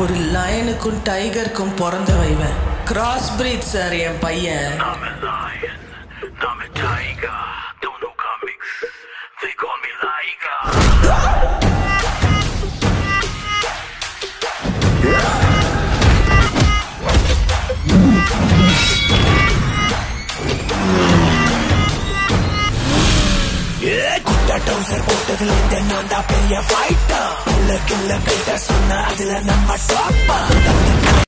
ஒரு லயனுக்கும் டைகருக்கும் பிறந்தவ இவன் கிராஸ் பிரீட் சார் என் பையன். I'm a டவுசர் போட்டதுல இருந்து நான் தான் பெரிய ஃபைட்டர் உள்ள கில்ல கிட்ட சொன்ன அதுல நம்ம டாப்பா